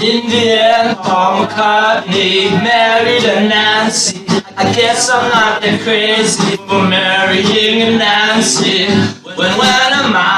In the end, Paul McCartney married a Nancy. I guess I'm not that crazy for marrying a Nancy. When when I'm my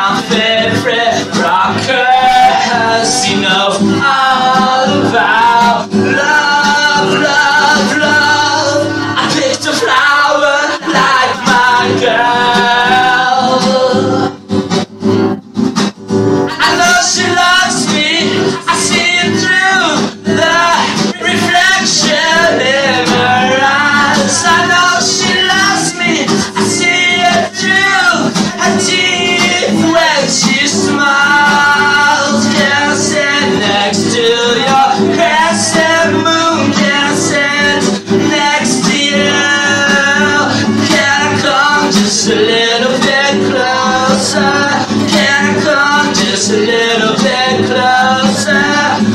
Can I come just a little bit closer?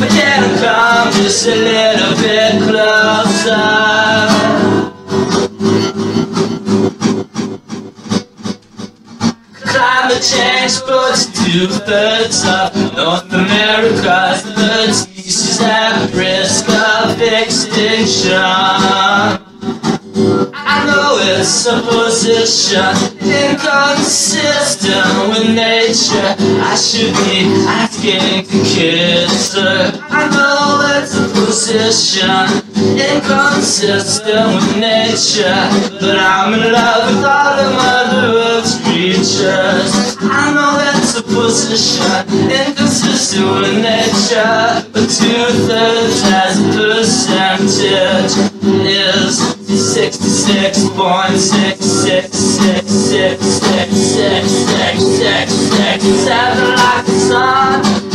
Can I come just a little bit closer? Climate change puts two thirds of North America's species at risk of extinction. Know it's a position inconsistent with nature. I should be asking to kiss her. I know it's a position inconsistent with nature, but I'm in love with all the Mother Earth's creatures. I know it's a position inconsistent with nature, but two thirds as a percentage 66, born 66, like the sun.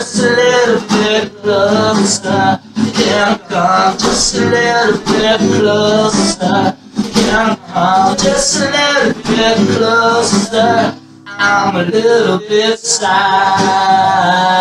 bit closer? I just a little bit closer? I just a little bit closer? I'm a little bit sad.